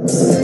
you.